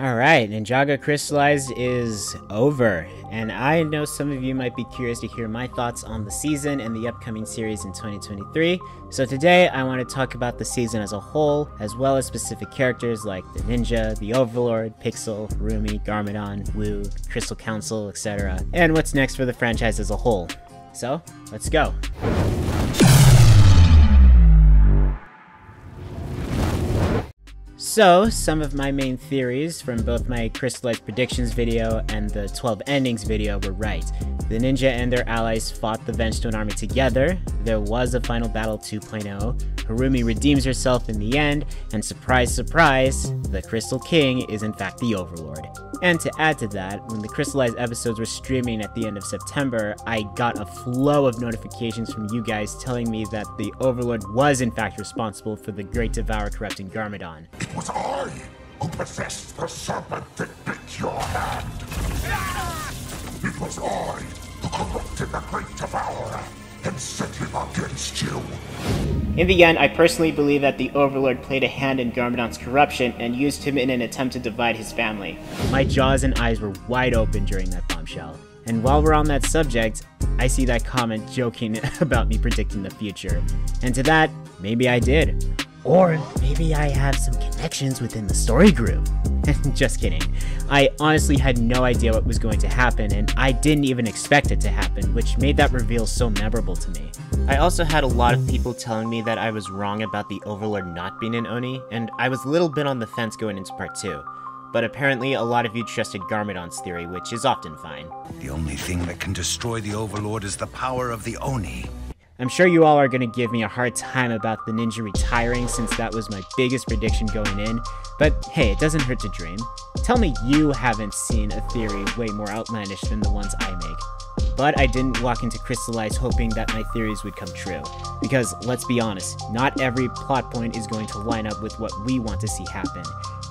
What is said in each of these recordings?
Alright, Ninjago Crystalized is over, and I know some of you might be curious to hear my thoughts on the season and the upcoming series in 2023. So today I want to talk about the season as a whole, as well as specific characters like the Ninja, the Overlord, Pixal, Rumi, Garmadon, Wu, Crystal Council, etc., and what's next for the franchise as a whole. So, let's go. So, some of my main theories from both my Crystalized Predictions video and the 12 Endings video were right. The ninja and their allies fought the Vengestone army together, there was a final battle 2.0, Harumi redeems herself in the end, and surprise surprise, the Crystal King is in fact the Overlord. And to add to that, when the Crystalized episodes were streaming at the end of September, I got a flow of notifications from you guys telling me that the Overlord was in fact responsible for the Great Devourer corrupting Garmadon. It was I who possessed the serpent that bit your hand. It was I who corrupted the Great Devourer and set him against you. In the end, I personally believe that the Overlord played a hand in Garmadon's corruption and used him in an attempt to divide his family. My jaws and eyes were wide open during that bombshell. And while we're on that subject, I see that comment joking about me predicting the future. And to that, maybe I did. Or maybe I have some connections within the story group. Just kidding. I honestly had no idea what was going to happen, and I didn't even expect it to happen, which made that reveal so memorable to me. I also had a lot of people telling me that I was wrong about the Overlord not being an Oni, and I was a little bit on the fence going into part 2. But apparently, a lot of you trusted Garmadon's theory, which is often fine. The only thing that can destroy the Overlord is the power of the Oni. I'm sure you all are going to give me a hard time about the ninja retiring since that was my biggest prediction going in, but hey, it doesn't hurt to dream. Tell me you haven't seen a theory way more outlandish than the ones I make. But I didn't walk into Crystallize hoping that my theories would come true. Because, let's be honest, not every plot point is going to line up with what we want to see happen.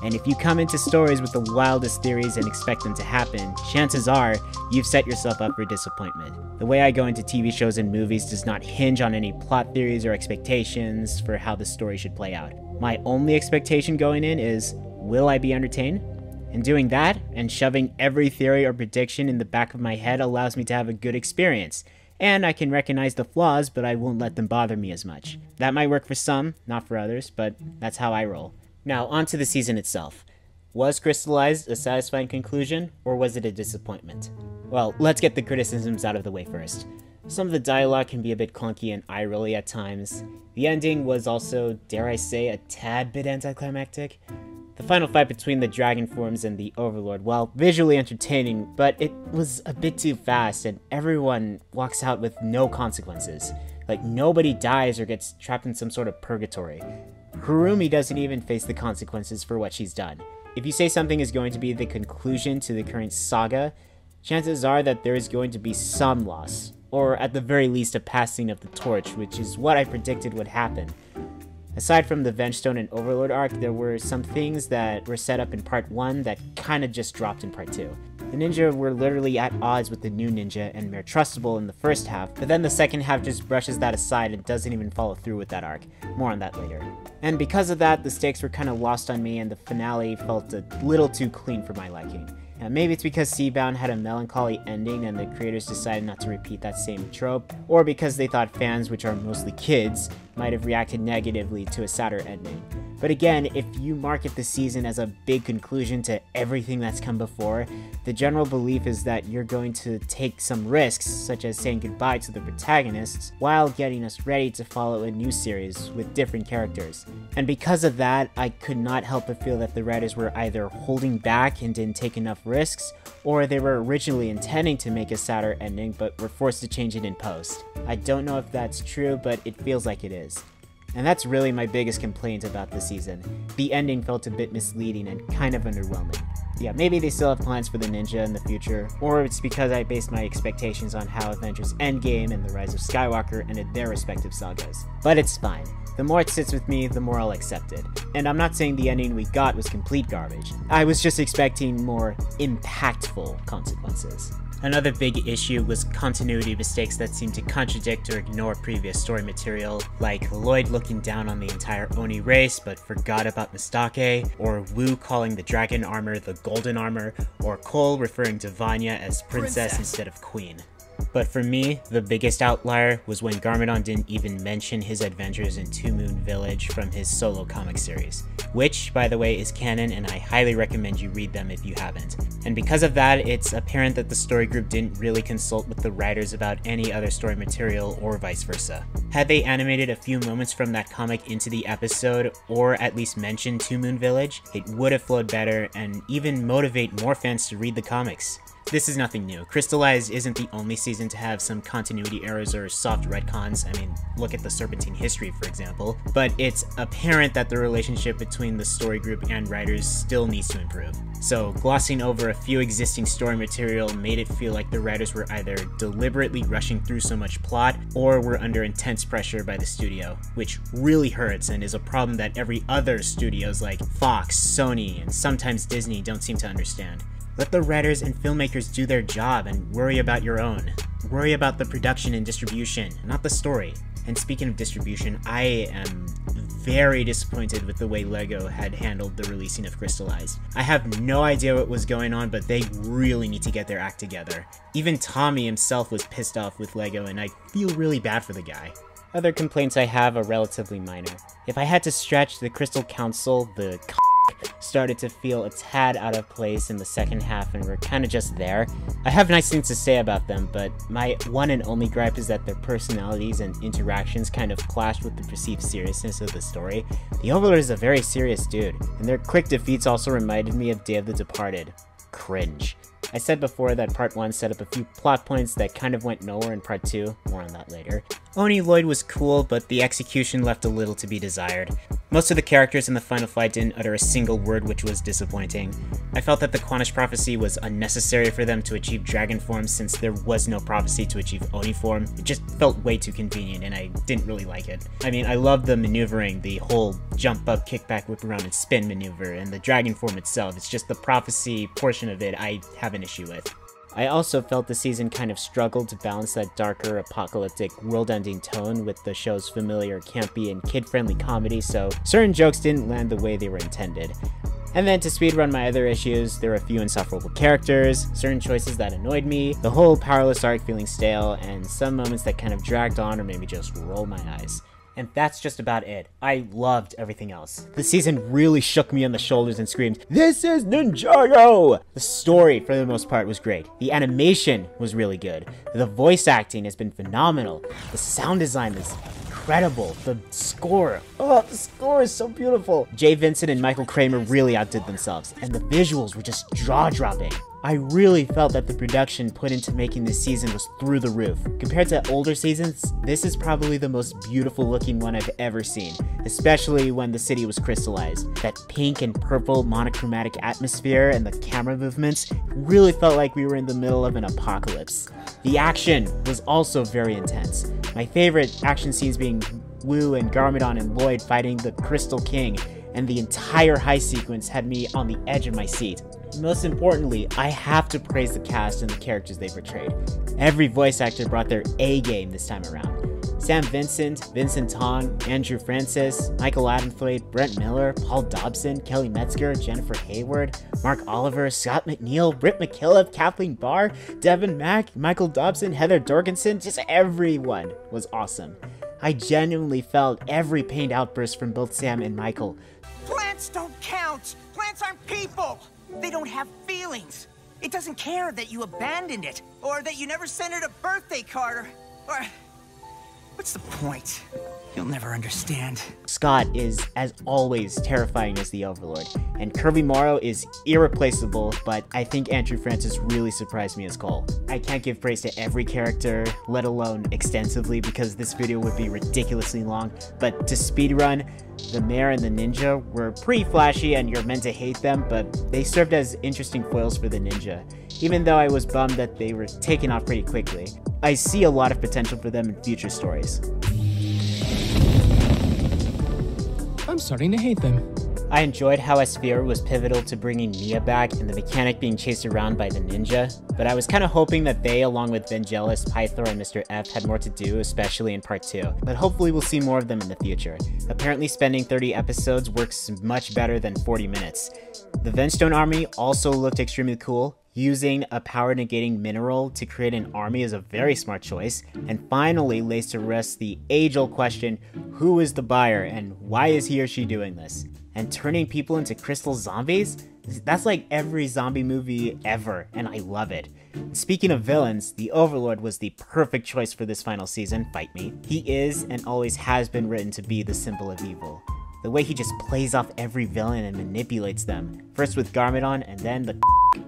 And if you come into stories with the wildest theories and expect them to happen, chances are you've set yourself up for disappointment. The way I go into TV shows and movies does not hinge on any plot theories or expectations for how the story should play out. My only expectation going in is will I be entertained? And doing that, and shoving every theory or prediction in the back of my head allows me to have a good experience. And I can recognize the flaws, but I won't let them bother me as much. That might work for some, not for others, but that's how I roll. Now, on to the season itself. Was Crystalized a satisfying conclusion, or was it a disappointment? Well, let's get the criticisms out of the way first. Some of the dialogue can be a bit clunky and eye-rolly at times. The ending was also, dare I say, a tad bit anticlimactic. The final fight between the dragon forms and the Overlord, while visually entertaining, but it was a bit too fast and everyone walks out with no consequences. Like nobody dies or gets trapped in some sort of purgatory. Harumi doesn't even face the consequences for what she's done. If you say something is going to be the conclusion to the current saga, chances are that there is going to be some loss, or at the very least a passing of the torch, which is what I predicted would happen. Aside from the Vengestone and Overlord arc, there were some things that were set up in part 1 that kinda just dropped in part 2. The ninja were literally at odds with the new ninja and Mayor Trustable in the first half, but then the second half just brushes that aside and doesn't even follow through with that arc. More on that later. And because of that, the stakes were kind of lost on me and the finale felt a little too clean for my liking. Now, maybe it's because Seabound had a melancholy ending and the creators decided not to repeat that same trope, or because they thought fans, which are mostly kids, might have reacted negatively to a sadder ending. But again, if you market the season as a big conclusion to everything that's come before, the general belief is that you're going to take some risks, such as saying goodbye to the protagonists, while getting us ready to follow a new series with different characters. And because of that, I could not help but feel that the writers were either holding back and didn't take enough risks, or they were originally intending to make a sadder ending but were forced to change it in post. I don't know if that's true, but it feels like it is. And that's really my biggest complaint about the season. The ending felt a bit misleading and kind of underwhelming. Yeah, maybe they still have plans for the ninja in the future, or it's because I based my expectations on how Avengers Endgame and The Rise of Skywalker ended their respective sagas. But it's fine. The more it sits with me, the more I'll accept it. And I'm not saying the ending we got was complete garbage. I was just expecting more impactful consequences. Another big issue was continuity mistakes that seemed to contradict or ignore previous story material, like Lloyd looking down on the entire Oni race but forgot about Mistake, or Wu calling the dragon armor the golden armor, or Cole referring to Vania as princess, princess. instead of queen. But for me, the biggest outlier was when Garmadon didn't even mention his adventures in Two Moon Village from his solo comic series, which, by the way, is canon and I highly recommend you read them if you haven't. And because of that, it's apparent that the story group didn't really consult with the writers about any other story material or vice versa. Had they animated a few moments from that comic into the episode, or at least mentioned Two Moon Village, it would have flowed better and even motivate more fans to read the comics. This is nothing new. Crystalized isn't the only season to have some continuity errors or soft retcons. I mean, look at the Serpentine history, for example. But it's apparent that the relationship between the story group and writers still needs to improve. So, glossing over a few existing story material made it feel like the writers were either deliberately rushing through so much plot or were under intense pressure by the studio, which really hurts and is a problem that every other studios like Fox, Sony, and sometimes Disney don't seem to understand. Let the writers and filmmakers do their job and worry about your own. Worry about the production and distribution, not the story. And speaking of distribution, I am very disappointed with the way LEGO had handled the releasing of Crystalized. I have no idea what was going on, but they really need to get their act together. Even Tommy himself was pissed off with LEGO, and I feel really bad for the guy. Other complaints I have are relatively minor. If I had to stretch the Crystal Council, the started to feel a tad out of place in the second half and we're kind of just there. I have nice things to say about them, but my one and only gripe is that their personalities and interactions kind of clashed with the perceived seriousness of the story. The Overlord is a very serious dude, and their quick defeats also reminded me of Day of the Departed. Cringe. I said before that part 1 set up a few plot points that kind of went nowhere in part 2, more on that later. Oni Lloyd was cool, but the execution left a little to be desired. Most of the characters in the final fight didn't utter a single word, which was disappointing. I felt that the Quanish prophecy was unnecessary for them to achieve dragon form since there was no prophecy to achieve Oni form. It just felt way too convenient and I didn't really like it. I mean, I love the maneuvering, the whole jump up, kick back, whip around, and spin maneuver, and the dragon form itself. It's just the prophecy portion of it I have an issue with. I also felt the season kind of struggled to balance that darker, apocalyptic, world-ending tone with the show's familiar, campy, and kid-friendly comedy, so certain jokes didn't land the way they were intended. And then to speedrun my other issues, there were a few insufferable characters, certain choices that annoyed me, the whole powerless arc feeling stale, and some moments that kind of dragged on or made me just roll my eyes and that's just about it. I loved everything else. The season really shook me on the shoulders and screamed, This is Ninjago! The story, for the most part, was great. The animation was really good. The voice acting has been phenomenal. The sound design is incredible. The score, oh, the score is so beautiful. Jay Vincent and Michael Kramer really outdid themselves, and the visuals were just jaw-dropping. I really felt that the production put into making this season was through the roof. Compared to older seasons, this is probably the most beautiful looking one I've ever seen, especially when the city was crystallized. That pink and purple monochromatic atmosphere and the camera movements really felt like we were in the middle of an apocalypse. The action was also very intense. My favorite action scenes being Wu and Garmadon and Lloyd fighting the Crystal King, and the entire high sequence had me on the edge of my seat. Most importantly, I have to praise the cast and the characters they portrayed. Every voice actor brought their A game this time around. Sam Vincent, Vincent Tong, Andrew Francis, Michael Adamthwaite, Brent Miller, Paul Dobson, Kelly Metzger, Jennifer Hayward, Mark Oliver, Scott McNeil, Britt McKillop, Kathleen Barr, Devin Mack, Michael Dobson, Heather Doerksen, just everyone was awesome. I genuinely felt every pained outburst from both Sam and Michael. Plants don't count! Plants aren't people! They don't have feelings. It doesn't care that you abandoned it, or that you never sent it a birthday card, or... or... What's the point? You'll never understand. Scott is, as always, terrifying as the Overlord, and Kirby Morrow is irreplaceable, but I think Andrew Francis really surprised me as Cole. I can't give praise to every character, let alone extensively, because this video would be ridiculously long, but to speedrun, the Mare and the Ninja were pretty flashy and you're meant to hate them, but they served as interesting foils for the Ninja, even though I was bummed that they were taken off pretty quickly. I see a lot of potential for them in future stories. I'm starting to hate them. I enjoyed how Aspheera was pivotal to bringing Nya back and the mechanic being chased around by the ninja, but I was kind of hoping that they, along with Vangelis, Pythor, and Mr. F, had more to do, especially in part 2, but hopefully we'll see more of them in the future. Apparently spending 30 episodes works much better than 40 minutes. The Vengestone army also looked extremely cool, Using a power negating mineral to create an army is a very smart choice. And finally lays to rest the age old question who is the buyer and why is he or she doing this? And turning people into crystal zombies? That's like every zombie movie ever, and I love it. Speaking of villains, the Overlord was the perfect choice for this final season, fight me. He is and always has been written to be the symbol of evil. The way he just plays off every villain and manipulates them, first with Garmadon and then the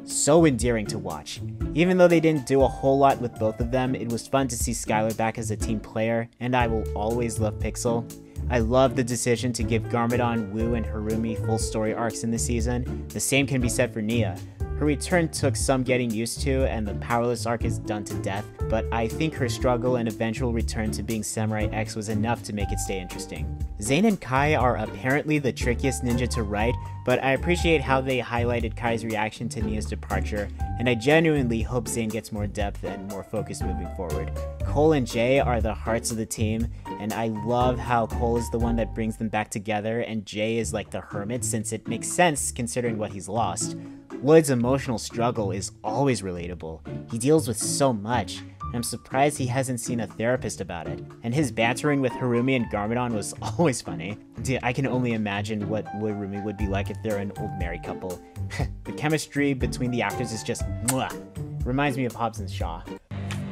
so endearing to watch. Even though they didn't do a whole lot with both of them, it was fun to see Skylor back as a team player, and I will always love Pixal. I love the decision to give Garmadon, Wu, and Harumi full story arcs in the season. The same can be said for Nya. Her return took some getting used to, and the Powerless arc is done to death, but I think her struggle and eventual return to being Samurai X was enough to make it stay interesting. Zane and Kai are apparently the trickiest ninja to write, but I appreciate how they highlighted Kai's reaction to Nya's departure, and I genuinely hope Zane gets more depth and more focus moving forward. Cole and Jay are the hearts of the team, and I love how Cole is the one that brings them back together, and Jay is like the hermit since it makes sense considering what he's lost. Lloyd's emotional struggle is always relatable. He deals with so much, and I'm surprised he hasn't seen a therapist about it. And his bantering with Harumi and Garmadon was always funny. Dude, I can only imagine what Harumi would be like if they're an old married couple. the chemistry between the actors is just mwah. Reminds me of Hobbs and Shaw.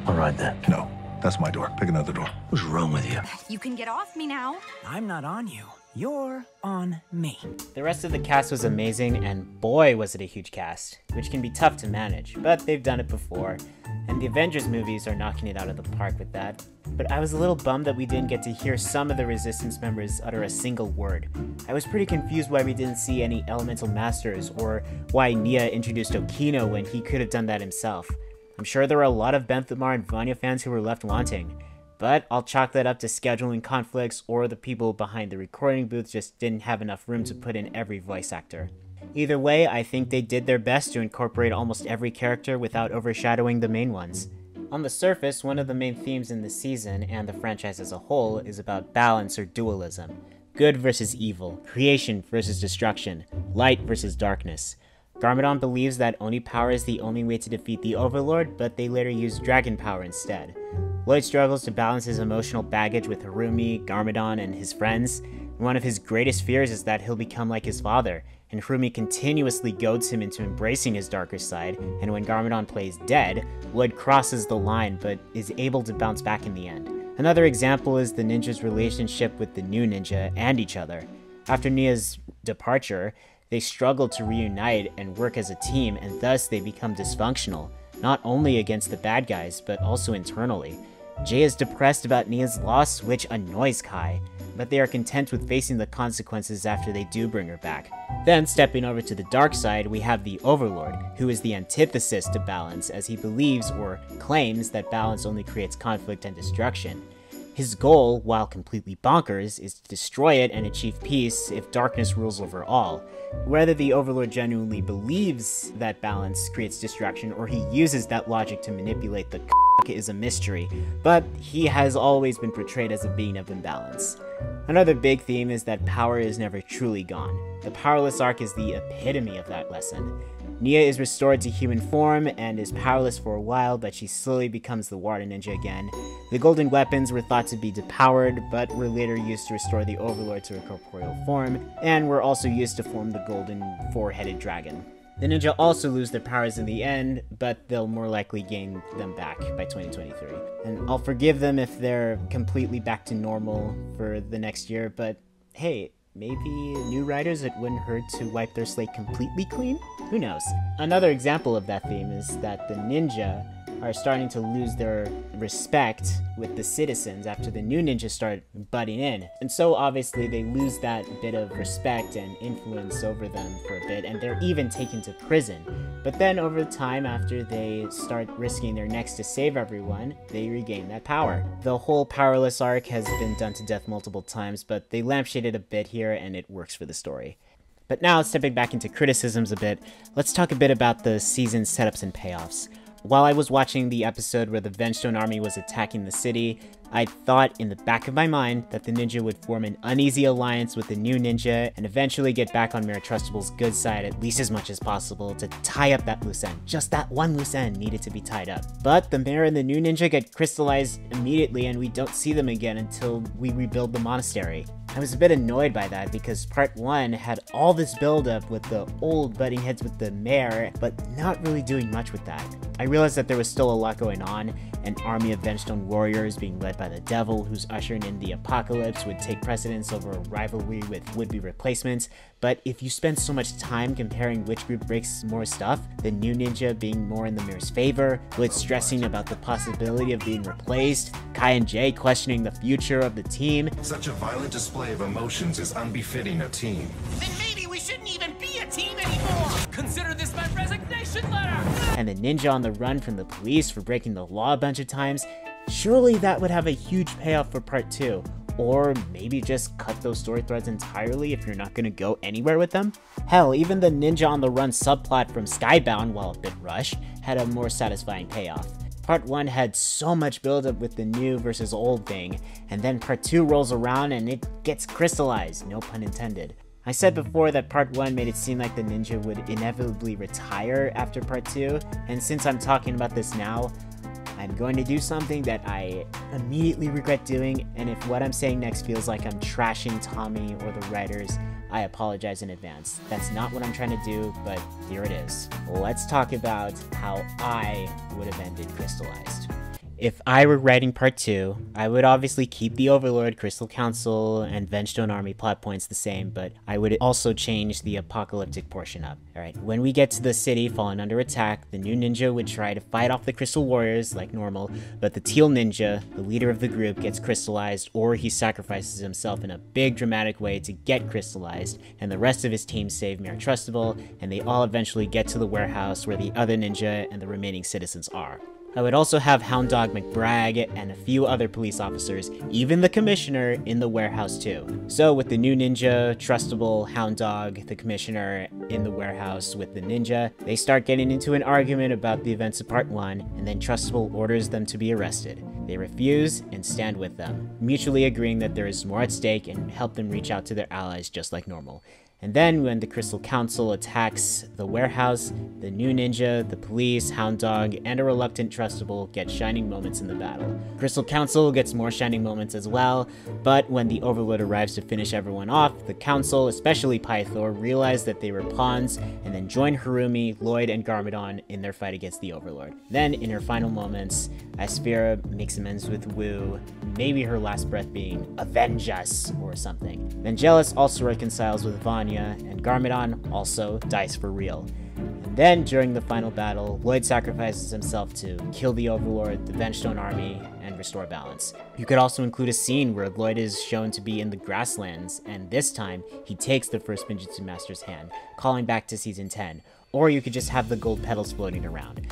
All right then. No, that's my door. Pick another door. What's wrong with you? You can get off me now. I'm not on you. You're on me. The rest of the cast was amazing, and boy was it a huge cast, which can be tough to manage, but they've done it before, and the Avengers movies are knocking it out of the park with that. But I was a little bummed that we didn't get to hear some of the Resistance members utter a single word. I was pretty confused why we didn't see any Elemental Masters, or why Nya introduced Okino when he could have done that himself. I'm sure there were a lot of Benthomaar and Vania fans who were left wanting. But I'll chalk that up to scheduling conflicts or the people behind the recording booth just didn't have enough room to put in every voice actor. Either way, I think they did their best to incorporate almost every character without overshadowing the main ones. On the surface, one of the main themes in the season and the franchise as a whole is about balance or dualism good versus evil, creation versus destruction, light versus darkness. Garmadon believes that Oni power is the only way to defeat the Overlord, but they later use dragon power instead. Lloyd struggles to balance his emotional baggage with Harumi, Garmadon, and his friends. One of his greatest fears is that he'll become like his father, and Harumi continuously goads him into embracing his darker side, and when Garmadon plays dead, Lloyd crosses the line but is able to bounce back in the end. Another example is the ninja's relationship with the new ninja and each other. After Nya's departure, they struggle to reunite and work as a team, and thus they become dysfunctional, not only against the bad guys, but also internally. Jay is depressed about Nya's loss, which annoys Kai, but they are content with facing the consequences after they do bring her back. Then, stepping over to the dark side, we have the Overlord, who is the antithesis to balance as he believes or claims that balance only creates conflict and destruction. His goal, while completely bonkers, is to destroy it and achieve peace if darkness rules over all. Whether the Overlord genuinely believes that balance creates destruction or he uses that logic to manipulate the is a mystery, but he has always been portrayed as a being of imbalance. Another big theme is that power is never truly gone. The Powerless arc is the epitome of that lesson. Nya is restored to human form and is powerless for a while, but she slowly becomes the Water Ninja again. The golden weapons were thought to be depowered, but were later used to restore the Overlord to a corporeal form, and were also used to form the golden four-headed dragon. The ninja also lose their powers in the end, but they'll more likely gain them back by 2023. And I'll forgive them if they're completely back to normal for the next year, but hey, maybe new writers it wouldn't hurt to wipe their slate completely clean? Who knows? Another example of that theme is that the ninja are starting to lose their respect with the citizens after the new ninjas start butting in. And so obviously they lose that bit of respect and influence over them for a bit, and they're even taken to prison. But then over time, after they start risking their necks to save everyone, they regain that power. The whole powerless arc has been done to death multiple times, but they lampshaded a bit here and it works for the story. But now, stepping back into criticisms a bit, let's talk a bit about the season's setups and payoffs. While I was watching the episode where the Vengestone army was attacking the city, I thought in the back of my mind that the ninja would form an uneasy alliance with the new ninja and eventually get back on Mayor Trustable's good side at least as much as possible to tie up that loose end. Just that one loose end needed to be tied up. But the mayor and the new ninja get crystallized immediately and we don't see them again until we rebuild the monastery. I was a bit annoyed by that because part 1 had all this buildup with the old butting heads with the mayor, but not really doing much with that. I realized that there was still a lot going on, an army of Vengestone warriors being led by the devil who's ushering in the apocalypse would take precedence over a rivalry with would-be replacements, but if you spend so much time comparing which group breaks more stuff, the new ninja being more in the mayor's favor, Blitz stressing about the possibility of being replaced, Kai and Jay questioning the future of the team, Such a violent display of emotions is unbefitting a team. Then maybe we shouldn't even be a team anymore! Consider this my resignation letter! And the ninja on the run from the police for breaking the law a bunch of times, surely that would have a huge payoff for part 2. Or maybe just cut those story threads entirely if you're not gonna go anywhere with them? Hell, even the ninja on the run subplot from Skybound, while a bit rushed, had a more satisfying payoff. Part 1 had so much buildup with the new versus old thing, and then part 2 rolls around and it gets crystallized, no pun intended. I said before that part 1 made it seem like the ninja would inevitably retire after part 2, and since I'm talking about this now, I'm going to do something that I immediately regret doing, and if what I'm saying next feels like I'm trashing Tommy or the writers, I apologize in advance. That's not what I'm trying to do, but here it is. Let's talk about how I would have ended Crystalized. If I were writing part 2, I would obviously keep the Overlord, Crystal Council, and Vengestone Army plot points the same, but I would also change the apocalyptic portion up. Alright, when we get to the city falling under attack, the new ninja would try to fight off the Crystal Warriors like normal, but the Teal Ninja, the leader of the group, gets crystallized or he sacrifices himself in a big dramatic way to get crystallized, and the rest of his team save Mayor Trustable, and they all eventually get to the warehouse where the other ninja and the remaining citizens are. I would also have Hound Dog McBragg and a few other police officers, even the commissioner, in the warehouse too. So with the new ninja, Trustable, Hound Dog, the commissioner in the warehouse with the ninja, they start getting into an argument about the events of part 1, and then Trustable orders them to be arrested. They refuse and stand with them, mutually agreeing that there is more at stake and help them reach out to their allies just like normal. And then, when the Crystal Council attacks the warehouse, the new ninja, the police, Hound Dog, and a reluctant Trustable get shining moments in the battle. Crystal Council gets more shining moments as well, but when the Overlord arrives to finish everyone off, the Council, especially Pythor, realize that they were pawns and then join Harumi, Lloyd, and Garmadon in their fight against the Overlord. Then, in her final moments, Aspheera makes amends with Wu, maybe her last breath being, Avenge us, or something. Vangelis also reconciles with And Garmadon also dies for real. And then, during the final battle, Lloyd sacrifices himself to kill the Overlord, the Vengestone army, and restore balance. You could also include a scene where Lloyd is shown to be in the grasslands, and this time, he takes the first Spinjitzu Master's hand, calling back to Season 10, or you could just have the gold petals floating around.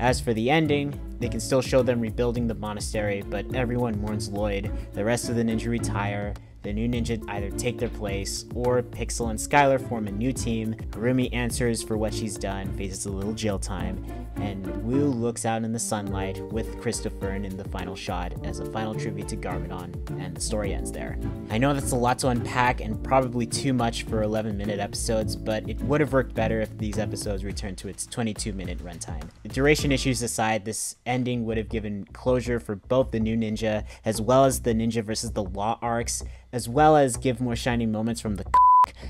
As for the ending, they can still show them rebuilding the monastery, but everyone mourns Lloyd, the rest of the ninja retire, the new ninja either take their place, or Pixal and Skylor form a new team. Harumi answers for what she's done, faces a little jail time, and Wu looks out in the sunlight with Christopher in the final shot as a final tribute to Garmadon, and the story ends there. I know that's a lot to unpack and probably too much for 11 minute episodes, but it would have worked better if these episodes returned to its 22 minute runtime. The duration issues aside, this ending would have given closure for both the new ninja as well as the ninja versus the law arcs, as well as give more shining moments from the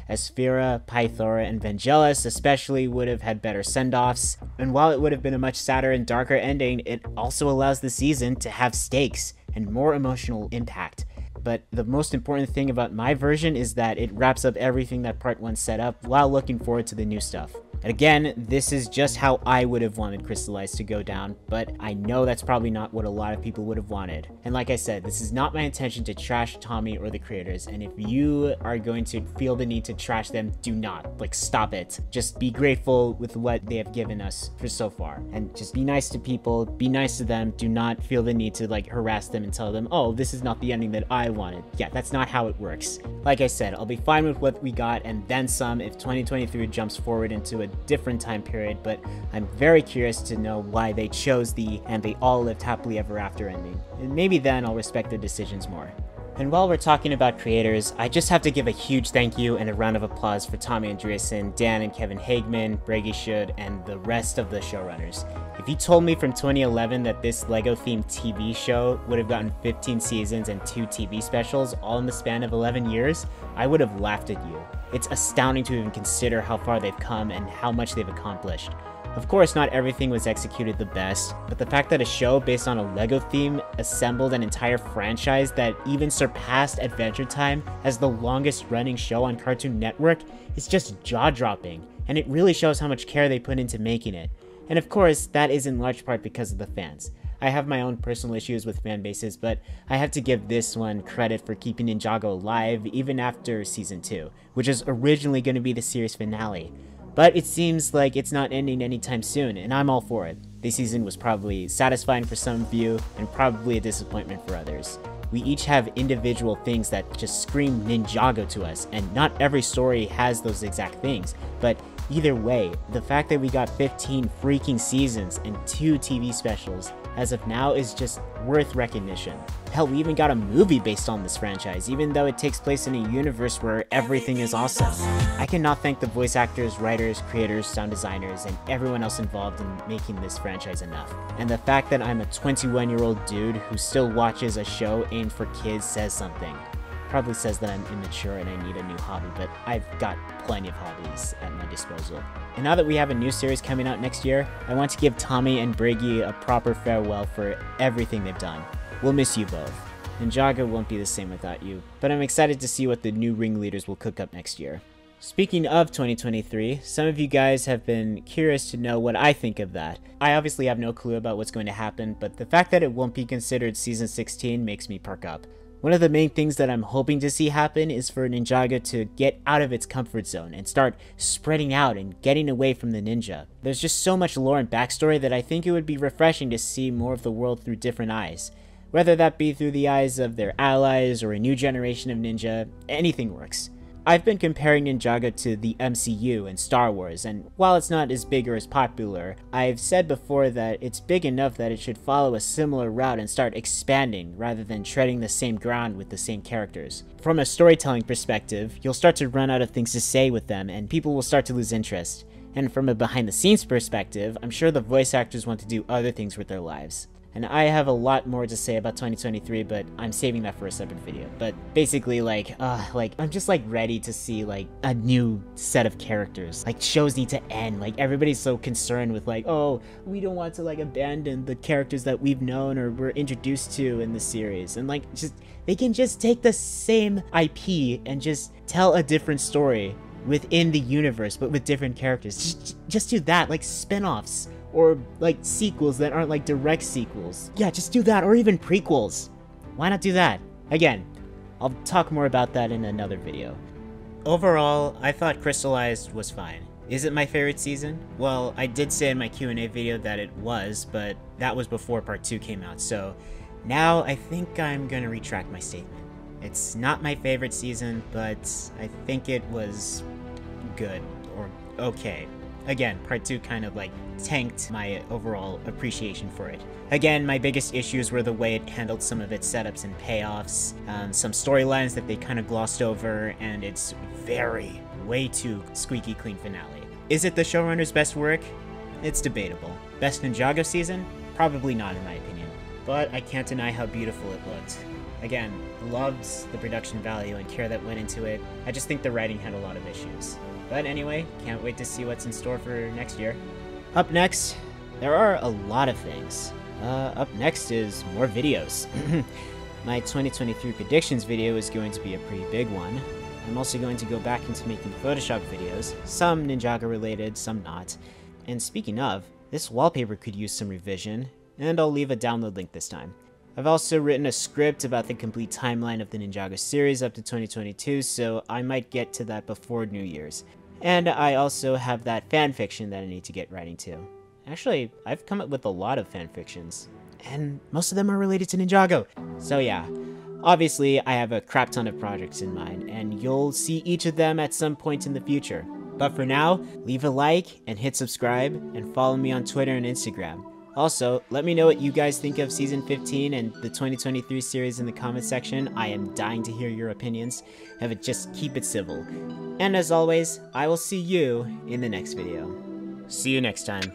Aspheera, Pythora, and Vangelis especially would have had better send-offs, and while it would have been a much sadder and darker ending, it also allows the season to have stakes and more emotional impact. But the most important thing about my version is that it wraps up everything that part 1 set up while looking forward to the new stuff. And again, this is just how I would have wanted Crystalized to go down, but I know that's probably not what a lot of people would have wanted. And like I said, this is not my intention to trash Tommy or the creators, and if you are going to feel the need to trash them, do not. Like, stop it. Just be grateful with what they have given us for so far, and just be nice to people, be nice to them, do not feel the need to like harass them and tell them, oh, this is not the ending that I wanted. Yeah, that's not how it works. Like I said, I'll be fine with what we got and then some if 2023 jumps forward into a different time period, but I'm very curious to know why they chose the and they all lived happily ever after ending. And maybe then I'll respect their decisions more. And while we're talking about creators, I just have to give a huge thank you and a round of applause for Tommy Andreasen, Dan and Kevin Hageman, Bragi Schut, and the rest of the showrunners. If you told me from 2011 that this LEGO themed TV show would have gotten 15 seasons and 2 TV specials all in the span of 11 years, I would have laughed at you. It's astounding to even consider how far they've come and how much they've accomplished. Of course, not everything was executed the best, but the fact that a show based on a LEGO theme assembled an entire franchise that even surpassed Adventure Time as the longest running show on Cartoon Network is just jaw-dropping, and it really shows how much care they put into making it. And of course, that is in large part because of the fans. I have my own personal issues with fan bases, but I have to give this one credit for keeping Ninjago alive even after Season 2, which is originally going to be the series finale. But it seems like it's not ending anytime soon, and I'm all for it. This season was probably satisfying for some of you, and probably a disappointment for others. We each have individual things that just scream Ninjago to us, and not every story has those exact things, but either way, the fact that we got 15 freaking seasons and 2 TV specials as of now is just worth recognition. Hell, we even got a movie based on this franchise, even though it takes place in a universe where everything is awesome. I cannot thank the voice actors, writers, creators, sound designers, and everyone else involved in making this franchise enough. And the fact that I'm a 21 year old dude who still watches a show aimed for kids says something. Probably says that I'm immature and I need a new hobby, but I've got plenty of hobbies at my disposal. And now that we have a new series coming out next year, I want to give Tommy and Bragi a proper farewell for everything they've done. We'll miss you both. And Ninjago won't be the same without you, but I'm excited to see what the new ringleaders will cook up next year. Speaking of 2023, some of you guys have been curious to know what I think of that. I obviously have no clue about what's going to happen, but the fact that it won't be considered Season 16 makes me perk up. One of the main things that I'm hoping to see happen is for Ninjago to get out of its comfort zone and start spreading out and getting away from the ninja. There's just so much lore and backstory that I think it would be refreshing to see more of the world through different eyes. Whether that be through the eyes of their allies or a new generation of ninja, anything works. I've been comparing Ninjago to the MCU and Star Wars, and while it's not as big or as popular, I've said before that it's big enough that it should follow a similar route and start expanding rather than treading the same ground with the same characters. From a storytelling perspective, you'll start to run out of things to say with them, and people will start to lose interest. And from a behind the scenes perspective, I'm sure the voice actors want to do other things with their lives. And I have a lot more to say about 2023, but I'm saving that for a separate video. But basically, like, uh, like, I'm just, like, ready to see, like, a new set of characters. Like, shows need to end. Like, everybody's so concerned with, like, oh, we don't want to, like, abandon the characters that we've known or were introduced to in the series. And, like, just, they can just take the same IP and just tell a different story within the universe, but with different characters. Just, just do that, like, spin-offs or like sequels that aren't like direct sequels. Yeah, just do that, or even prequels. Why not do that? Again, I'll talk more about that in another video. Overall, I thought Crystalized was fine. Is it my favorite season? Well, I did say in my Q&A video that it was, but that was before part 2 came out, so now I think I'm gonna retract my statement. It's not my favorite season, but I think it was good, or okay. Again, part 2 kind of like tanked my overall appreciation for it. Again, my biggest issues were the way it handled some of its setups and payoffs, um, some storylines that they kind of glossed over, and its very, way too squeaky clean finale. Is it the showrunner's best work? It's debatable. Best Ninjago season? Probably not in my opinion. But I can't deny how beautiful it looked. Again, loved the production value and care that went into it. I just think the writing had a lot of issues. But anyway, can't wait to see what's in store for next year. Up next, there are a lot of things. Uh, up next is more videos. My 2023 predictions video is going to be a pretty big one. I'm also going to go back into making Photoshop videos, some Ninjago related, some not. And speaking of, this wallpaper could use some revision, and I'll leave a download link this time. I've also written a script about the complete timeline of the Ninjago series up to 2022, so I might get to that before New Year's. And I also have that fanfiction that I need to get writing to. Actually, I've come up with a lot of fanfictions, and most of them are related to Ninjago. So yeah, obviously I have a crap ton of projects in mind, and you'll see each of them at some point in the future. But for now, leave a like and hit subscribe, and follow me on Twitter and Instagram. Also, let me know what you guys think of Season 15 and the 2023 series in the comment section. I am dying to hear your opinions. Have it just keep it civil. And as always, I will see you in the next video. See you next time.